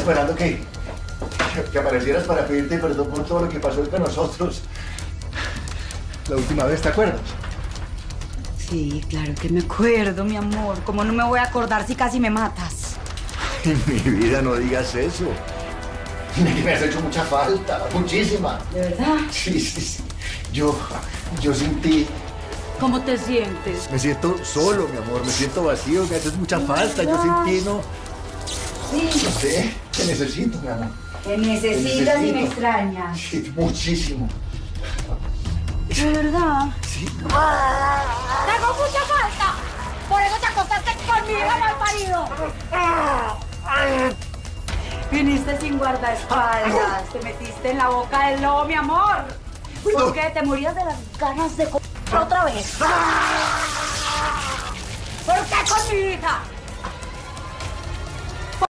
esperando que, que, aparecieras para pedirte perdón por todo lo que pasó entre nosotros. La última vez, ¿te acuerdas? Sí, claro que me acuerdo, mi amor. ¿Cómo no me voy a acordar si casi me matas? En mi vida no digas eso. Me has hecho mucha falta, muchísima. ¿De verdad? Sí, sí, sí. Yo, yo sin ti ¿Cómo te sientes? me siento solo, mi amor. Me siento vacío, me haces mucha falta. Yo sin ti no, Sí. no sé. Te necesito, mi amor. Te necesitas y me extrañas. Sí, muchísimo. ¿De verdad? Sí. ¡Tengo mucha falta! ¡Por eso te acostaste con mi hija mal parido! Viniste sin guardaespaldas, te metiste en la boca del lobo, mi amor. ¿Por qué? ¿Te morías de las ganas de comer otra vez? ¿Por qué con mi hija?